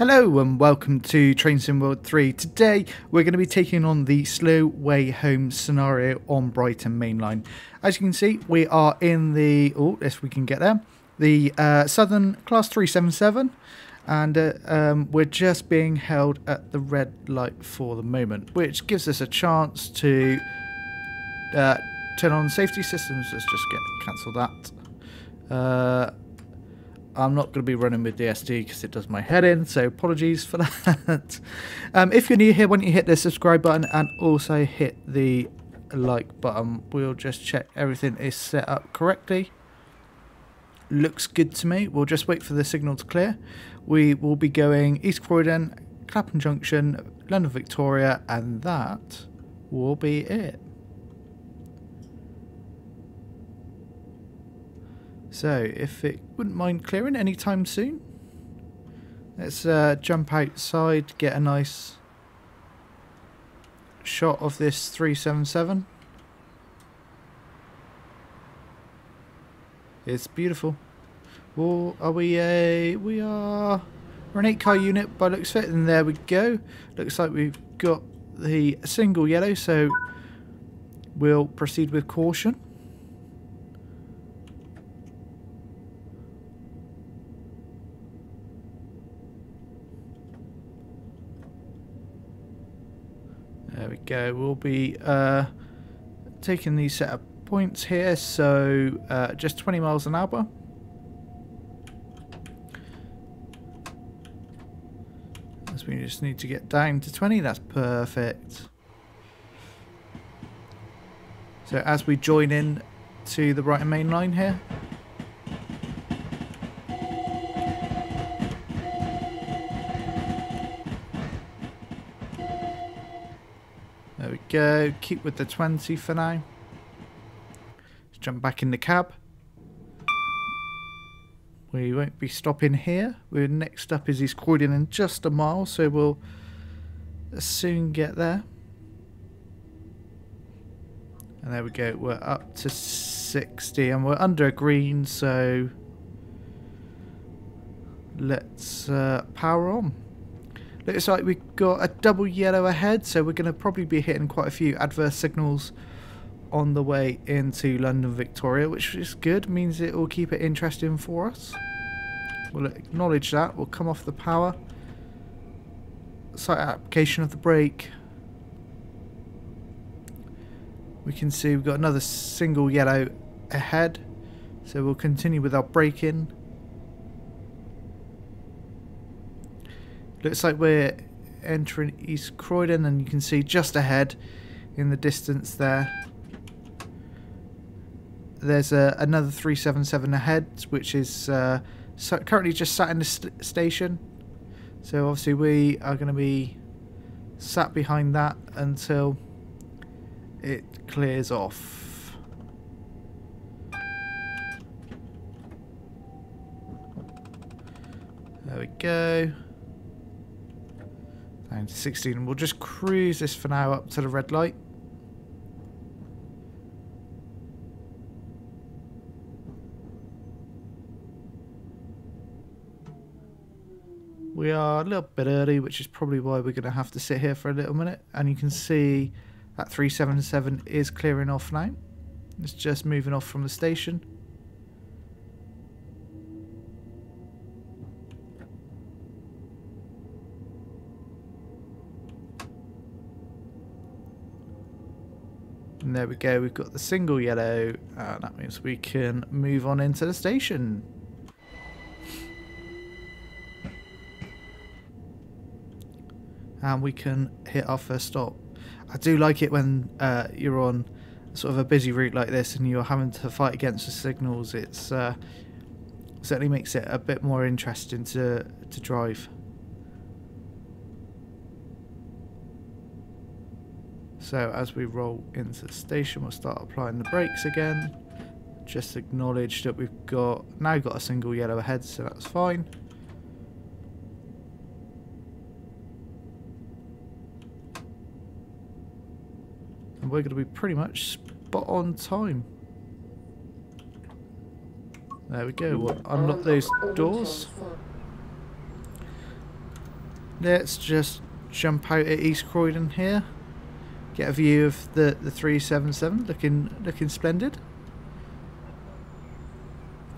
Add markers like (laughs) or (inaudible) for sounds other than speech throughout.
Hello and welcome to Train Sim World 3. Today we're going to be taking on the slow way home scenario on Brighton Mainline. As you can see we are in the, oh yes we can get there, the uh, Southern Class 377 and uh, um, we're just being held at the red light for the moment which gives us a chance to uh, turn on safety systems. Let's just get cancel that. I'm not going to be running with DSD because it does my head in, so apologies for (laughs) that. um, if you're new here, why don't you hit the subscribe button and also hit the like button. We'll just check everything is set up correctly. Looks good to me. We'll just wait for the signal to clear. We will be going East Croydon, Clapham Junction, London Victoria, and that will be it. So, if it wouldn't mind clearing anytime soon, let's uh, jump outside, get a nice shot of this 377. It's beautiful. Well, are we a... We are... We're an 8 car unit by looks of it, and there we go. Looks like we've got the single yellow, so we'll proceed with caution. We go. We'll be uh, taking these set of points here. So uh, just 20 miles an hour. As we just need to get down to 20. That's perfect. So as we join in to the right main line here. Go. Keep with the 20 for now. Let's jump back in the cab. We won't be stopping here. We're next up is East Croydon in just a mile, so we'll soon get there. And there we go. We're up to 60 and we're under a green, so let's uh, power on. Looks like we've got a double yellow ahead, so we're going to probably be hitting quite a few adverse signals on the way into London Victoria, which is good, means it will keep it interesting for us. We'll acknowledge that, we'll come off the power. Site application of the brake. We can see we've got another single yellow ahead, so we'll continue with our braking. Looks like we're entering East Croydon and you can see just ahead in the distance there there's a, another 377 ahead which is uh, currently just sat in the st station. So obviously we are going to be sat behind that until it clears off. There we go to 16. We'll just cruise this for now up to the red light. We are a little bit early, which is probably why we're going to have to sit here for a little minute. And you can see that 377 is clearing off now. It's just moving off from the station. And there we go, we've got the single yellow. Uh, that means we can move on into the station. And we can hit our first stop. I do like it when uh, you're on sort of a busy route like this and you're having to fight against the signals. It's uh, certainly makes it a bit more interesting to, to drive. So as we roll into the station, we'll start applying the brakes again. Just acknowledge that we've got now got a single yellow ahead, so that's fine. And we're going to be pretty much spot on time. There we go. We'll unlock those doors. Let's just jump out at East Croydon here. Get a view of the, the 377 looking looking splendid.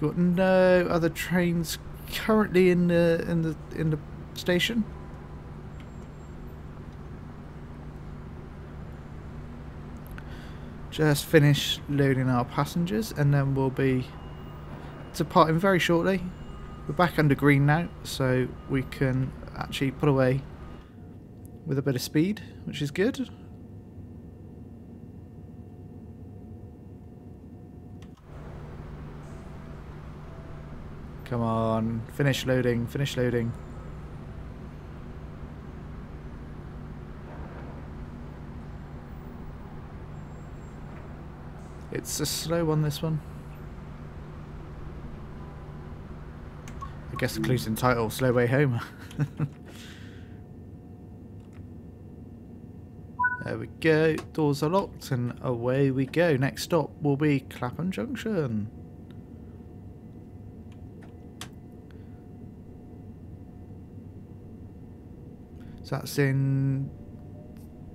Got no other trains currently in the in the in the station. Just finish loading our passengers and then we'll be departing very shortly. We're back under green now, so we can actually put away with a bit of speed, which is good. Come on, finish loading, finish loading. It's a slow one, this one. I guess the clue's in title, Slow Way Home. (laughs) there we go, doors are locked and away we go. Next stop will be Clapham Junction. That's in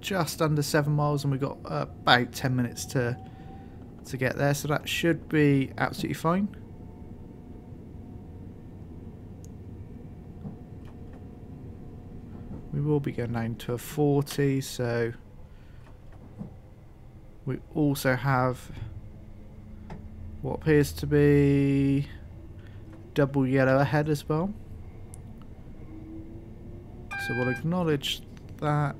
just under seven miles and we've got about 10 minutes to to get there so that should be absolutely fine. We will be going down to a 40 so we also have what appears to be double yellow ahead as well so we'll acknowledge that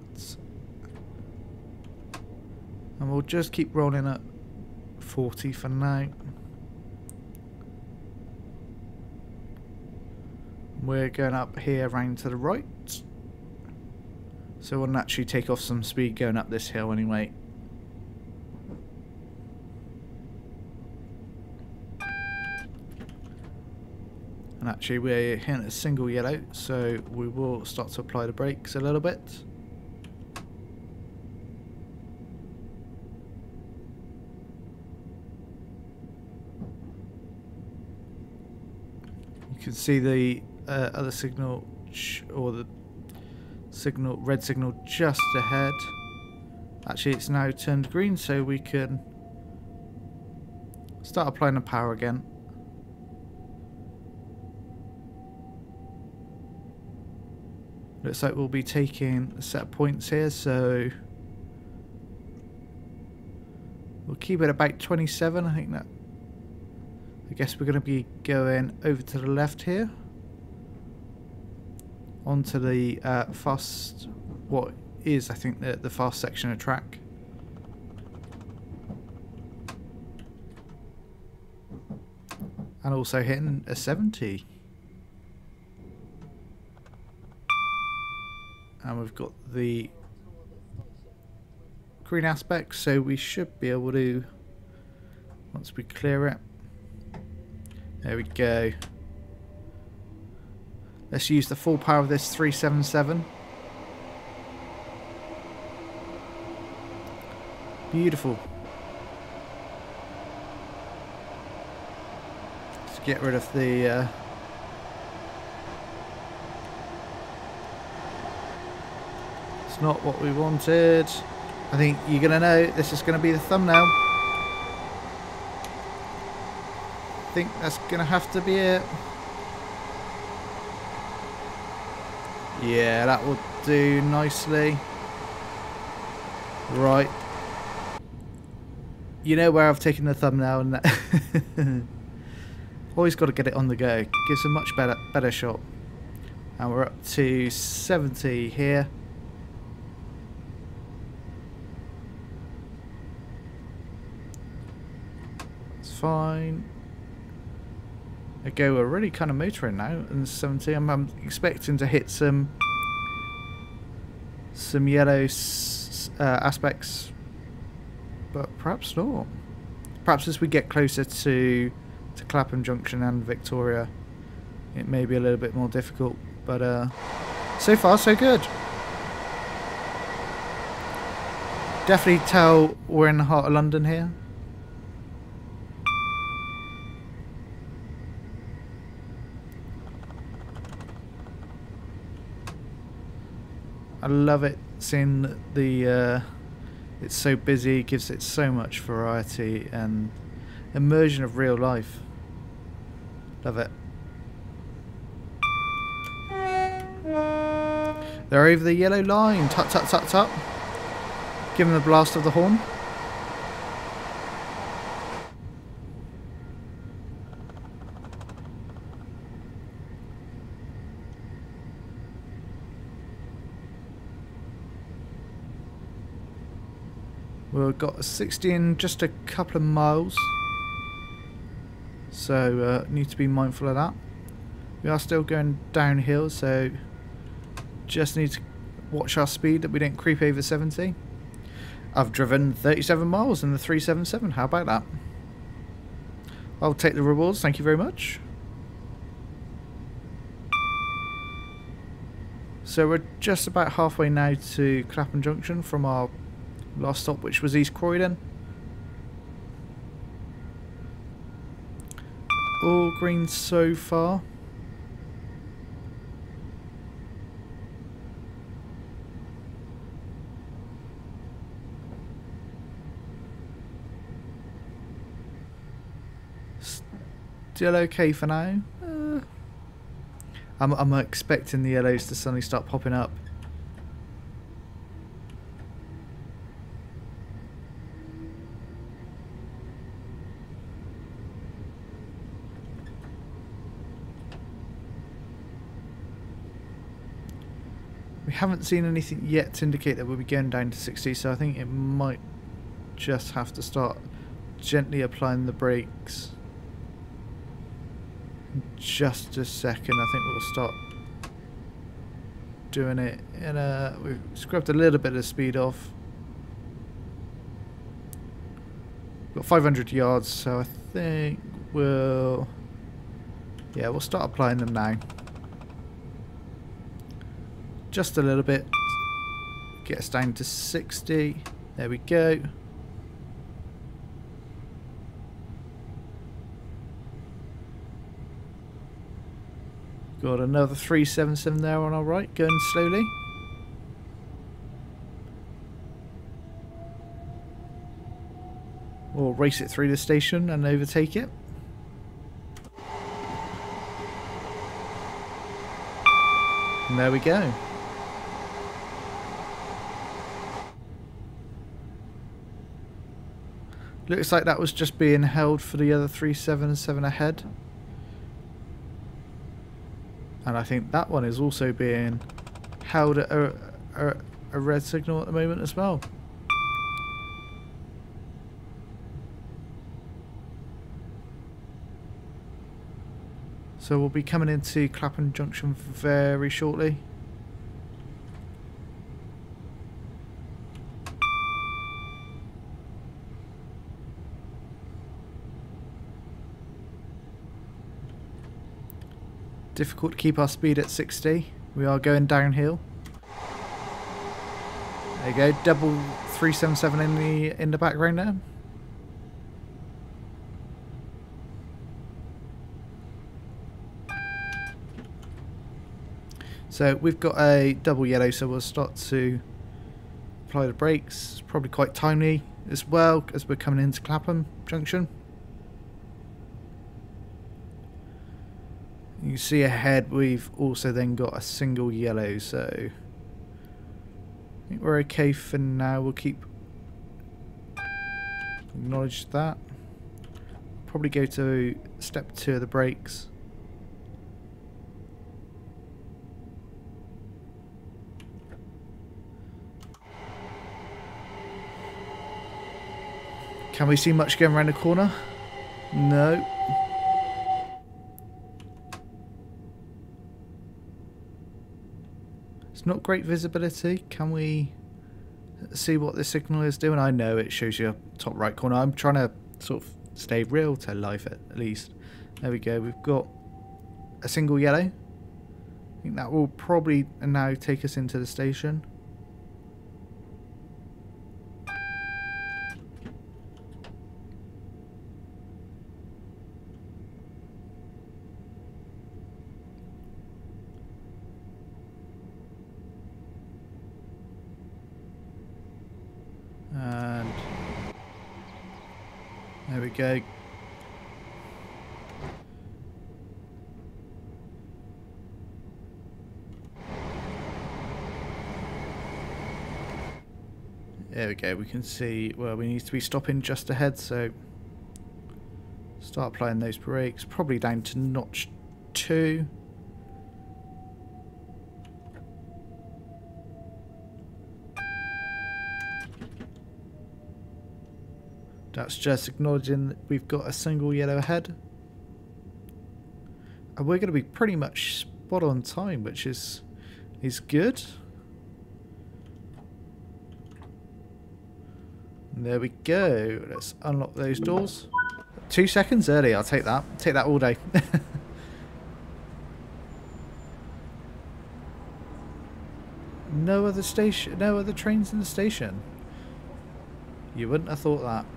and we'll just keep rolling at 40 for now. We're going up here round to the right. So we'll naturally take off some speed going up this hill anyway. And actually we're hitting a single yellow, so we will start to apply the brakes a little bit. You can see the uh, other signal or the signal red signal just ahead actually it's now turned green so we can start applying the power again looks like we'll be taking a set of points here so we'll keep it about 27 I think that I guess we're going to be going over to the left here. Onto the uh, fast, what is I think the, the fast section of track. And also hitting a 70. And we've got the green aspect, so we should be able to, once we clear it, there we go. Let's use the full power of this 377. Beautiful. Let's get rid of the... Uh, not what we wanted. I think you're going to know this is going to be the thumbnail. I think that's going to have to be it. Yeah, that will do nicely. Right. You know where I've taken the thumbnail and that. (laughs) Always got to get it on the go. Gives a much better better shot. And we're up to 70 here. Fine. Okay, we're really kind of motoring now in 70. I'm, I'm expecting to hit some some yellow uh, aspects, but perhaps not. Perhaps as we get closer to to Clapham Junction and Victoria, it may be a little bit more difficult. But uh, so far, so good. Definitely tell we're in the heart of London here. I love it seeing the uh, it's so busy, gives it so much variety and immersion of real life. Love it. They're over the yellow line. Tut tut tut tut. Give them the blast of the horn. We've got 60 in just a couple of miles. So uh, need to be mindful of that. We are still going downhill, so just need to watch our speed that we don't creep over 70. I've driven 37 miles in the 377. How about that? I'll take the rewards. Thank you very much. So we're just about halfway now to Clapham Junction from our last stop, which was East Croydon. All green so far. Still okay for now. Uh, I'm, I'm expecting the yellows to suddenly start popping up. Haven't seen anything yet to indicate that we'll be going down to 60, so I think it might just have to start gently applying the brakes. Just a second, I think we'll stop doing it in a... We've scrubbed a little bit of speed off. Got 500 yards, so I think we'll... Yeah, we'll start applying them now just a little bit. Get us down to 60. There we go. Got another 377 there on our right, going slowly. We'll race it through the station and overtake it. And there we go. Looks like that was just being held for the other 377 ahead. And I think that one is also being held at a, a, a red signal at the moment as well. So we'll be coming into Clapham Junction very shortly. Difficult to keep our speed at 60. We are going downhill. There you go, double 377 in the in the background there. So we've got a double yellow, so we'll start to apply the brakes. It's probably quite timely as well as we're coming into Clapham Junction. You see ahead we've also then got a single yellow, so I think we're okay for now. We'll keep acknowledge that. Probably go to step two of the brakes. Can we see much going around the corner? No. Not great visibility. Can we see what the signal is doing? I know it shows you top right corner. I'm trying to sort of stay real to life at least. There we go. We've got a single yellow. I think that will probably now take us into the station. Go. There we go, we can see where we need to be stopping just ahead, so start applying those brakes, probably down to notch 2. That's just acknowledging that we've got a single yellow head. And we're going to be pretty much spot on time, which is is good. There we go. Let's unlock those doors. Two seconds early. I'll take that. Take that all day. (laughs) no other station. No other trains in the station. You wouldn't have thought that.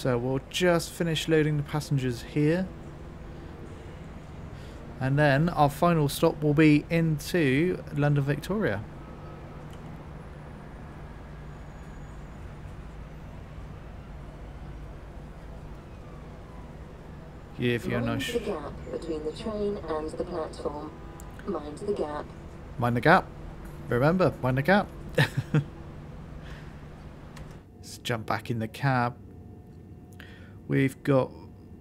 So we'll just finish loading the passengers here. And then our final stop will be into London Victoria. Give you a Mind nice... the gap between the train and the platform. Mind the gap. Mind the gap. Remember, mind the gap. (laughs) Let's jump back in the cab. We've got...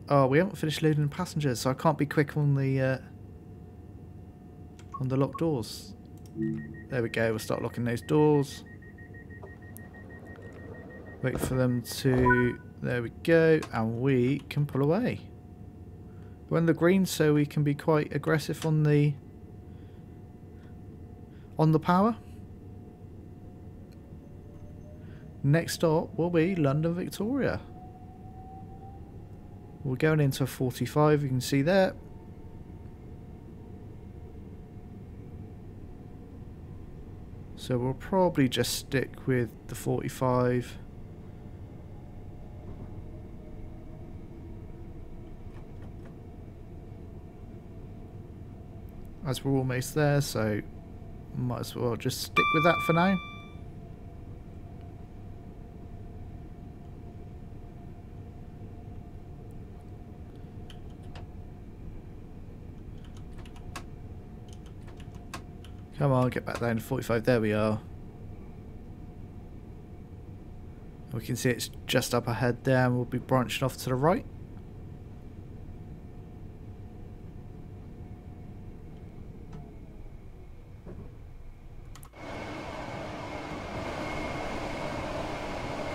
Oh, we haven't finished loading passengers, so I can't be quick on the... Uh, on the locked doors. There we go, we'll start locking those doors. Wait for them to... There we go, and we can pull away. We're in the green, so we can be quite aggressive on the... On the power. Next stop will be London Victoria. We're going into a 45, you can see there. So we'll probably just stick with the 45. As we're almost there, so might as well just stick with that for now. Get back down to 45. There we are. We can see it's just up ahead there and we'll be branching off to the right.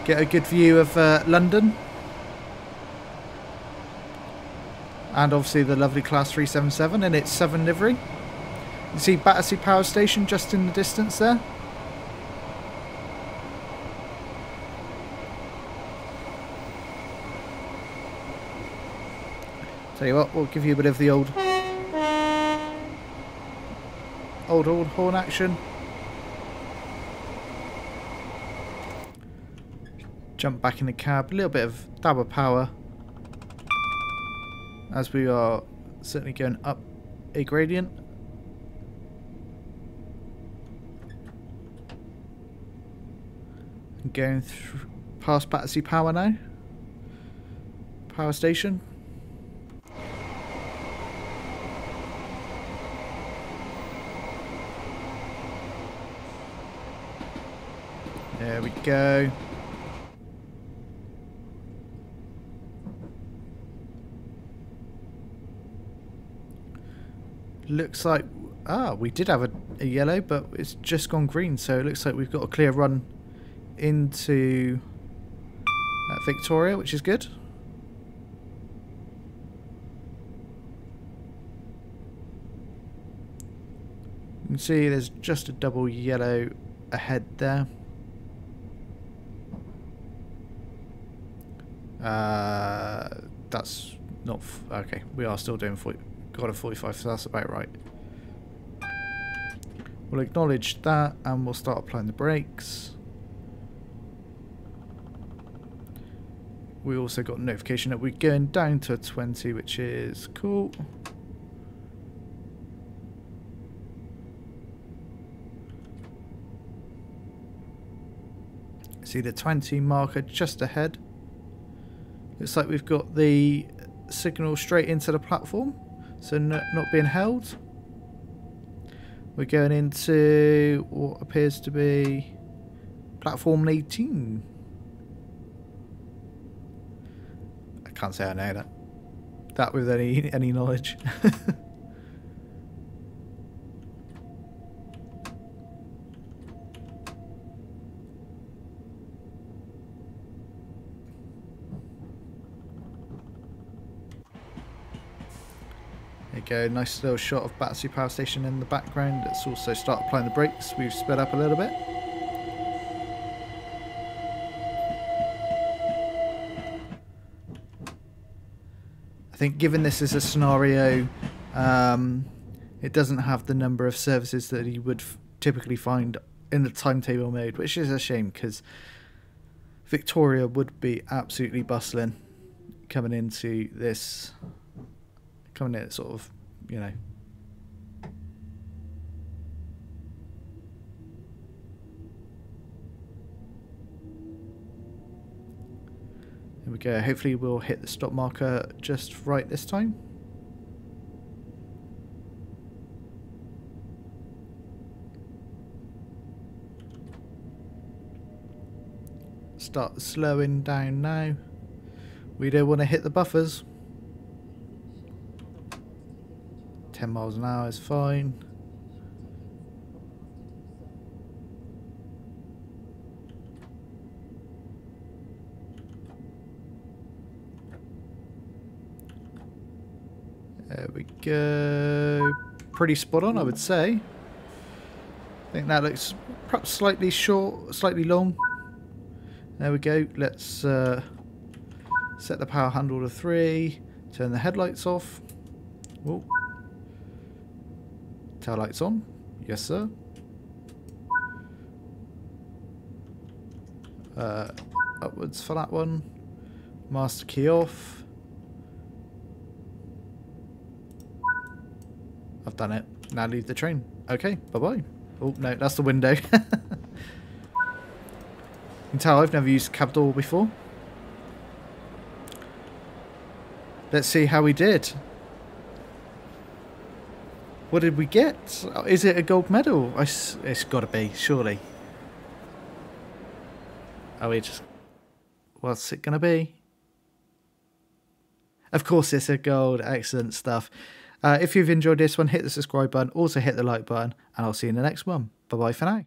Get a good view of uh, London. And obviously the lovely Class 377 in its 7 livery. You see Battersea Power Station just in the distance there. Tell you what, we'll give you a bit of the old, old, old horn action. Jump back in the cab, a little bit of dab of power as we are certainly going up a gradient. Going through past Battersea Power now. Power station. There we go. Looks like ah, we did have a, a yellow, but it's just gone green, so it looks like we've got a clear run into uh, Victoria, which is good. You can see there's just a double yellow ahead there. Uh, that's not okay. We are still doing 40, got a 45, so that's about right. We'll acknowledge that and we'll start applying the brakes. we also got notification that we're going down to 20, which is cool. See the 20 marker just ahead. Looks like we've got the signal straight into the platform, so not being held. We're going into what appears to be platform 18. Can't say I know that. That with any any knowledge. (laughs) Go, nice little shot of Battersea Power Station in the background. Let's also start applying the brakes. We've sped up a little bit. I think given this is a scenario, um, it doesn't have the number of services that you would typically find in the timetable mode, which is a shame because Victoria would be absolutely bustling coming into this, coming in sort of, you know. There we go. Hopefully we'll hit the stop marker just right this time. Start slowing down now. We don't want to hit the buffers. 10 miles an hour is fine. Go. Pretty spot on, I would say. I think that looks perhaps slightly short, slightly long. There we go. Let's uh, set the power handle to three. Turn the headlights off. Oh. Tail lights on. Yes, sir. Uh, upwards for that one. Master key off. I've done it. Now leave the train. Okay, bye-bye. Oh, no, that's the window. (laughs) you can tell I've never used cab door before. Let's see how we did. What did we get? Is it a gold medal? It's, it's got to be, surely. Are we just... What's it going to be? Of course it's a gold. Excellent stuff. Uh, if you've enjoyed this one, hit the subscribe button. Also hit the like button. And I'll see you in the next one. Bye-bye for now.